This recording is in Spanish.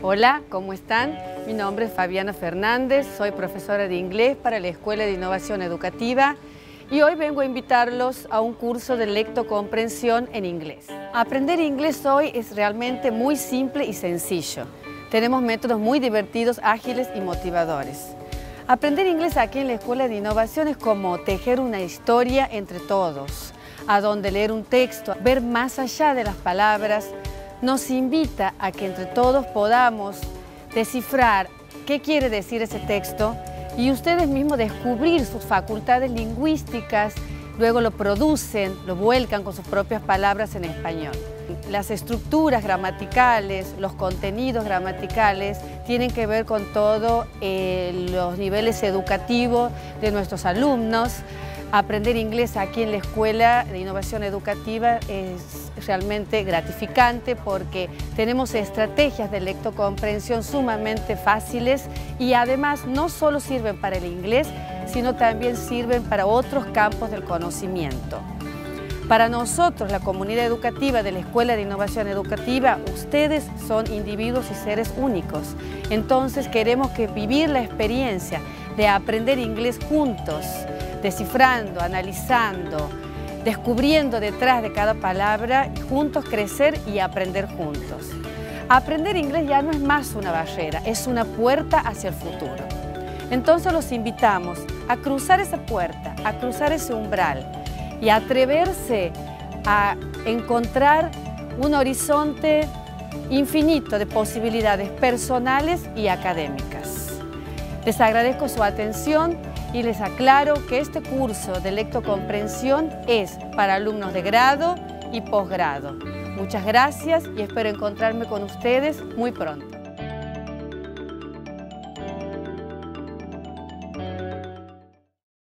Hola, ¿cómo están? Mi nombre es Fabiana Fernández, soy profesora de inglés para la Escuela de Innovación Educativa y hoy vengo a invitarlos a un curso de lectocomprensión en inglés. Aprender inglés hoy es realmente muy simple y sencillo. Tenemos métodos muy divertidos, ágiles y motivadores. Aprender inglés aquí en la Escuela de Innovación es como tejer una historia entre todos, a donde leer un texto, ver más allá de las palabras, nos invita a que entre todos podamos descifrar qué quiere decir ese texto y ustedes mismos descubrir sus facultades lingüísticas, luego lo producen, lo vuelcan con sus propias palabras en español. Las estructuras gramaticales, los contenidos gramaticales tienen que ver con todos eh, los niveles educativos de nuestros alumnos, Aprender inglés aquí en la Escuela de Innovación Educativa es realmente gratificante porque tenemos estrategias de lectocomprensión sumamente fáciles y además no solo sirven para el inglés, sino también sirven para otros campos del conocimiento. Para nosotros, la comunidad educativa de la Escuela de Innovación Educativa, ustedes son individuos y seres únicos. Entonces queremos que vivir la experiencia de aprender inglés juntos, descifrando, analizando, descubriendo detrás de cada palabra, juntos crecer y aprender juntos. Aprender inglés ya no es más una barrera, es una puerta hacia el futuro. Entonces los invitamos a cruzar esa puerta, a cruzar ese umbral y a atreverse a encontrar un horizonte infinito de posibilidades personales y académicas. Les agradezco su atención y les aclaro que este curso de lectocomprensión es para alumnos de grado y posgrado. Muchas gracias y espero encontrarme con ustedes muy pronto.